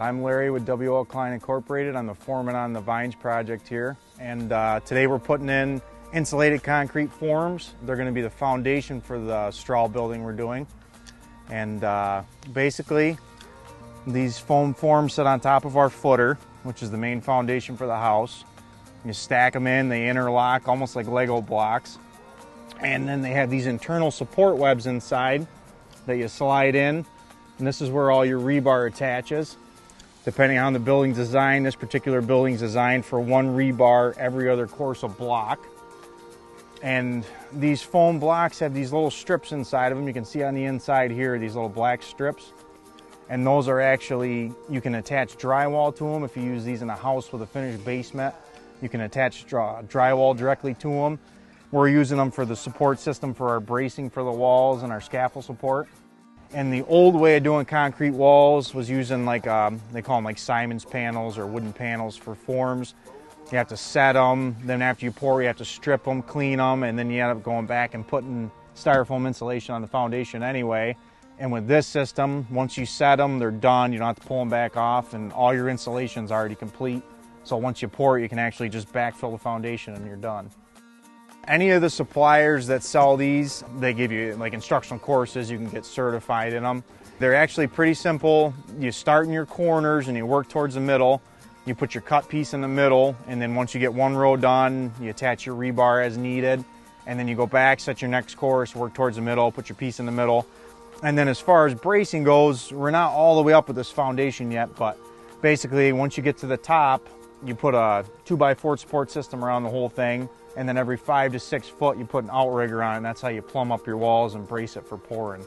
I'm Larry with WL Klein Incorporated. I'm the foreman on the Vines project here. And uh, today we're putting in insulated concrete forms. They're going to be the foundation for the straw building we're doing. And uh, basically, these foam forms sit on top of our footer, which is the main foundation for the house. You stack them in, they interlock almost like Lego blocks. And then they have these internal support webs inside that you slide in. And this is where all your rebar attaches. Depending on the building design, this particular building's designed for one rebar every other course of block. And these foam blocks have these little strips inside of them. You can see on the inside here, these little black strips. And those are actually, you can attach drywall to them if you use these in a house with a finished basement. You can attach drywall directly to them. We're using them for the support system for our bracing for the walls and our scaffold support. And the old way of doing concrete walls was using like, um, they call them like Symons panels or wooden panels for forms. You have to set them, then after you pour, you have to strip them, clean them, and then you end up going back and putting styrofoam insulation on the foundation anyway. And with this system, once you set them, they're done. You don't have to pull them back off, and all your installation's already complete. So once you pour it, you can actually just backfill the foundation and you're done. Any of the suppliers that sell these, they give you like instructional courses, you can get certified in them. They're actually pretty simple. You start in your corners and you work towards the middle. You put your cut piece in the middle, and then once you get one row done, you attach your rebar as needed. And then you go back, set your next course, work towards the middle, put your piece in the middle. And then as far as bracing goes, we're not all the way up with this foundation yet, but basically once you get to the top, you put a two by four support system around the whole thing and then every five to six foot you put an outrigger on and that's how you plumb up your walls and brace it for pouring.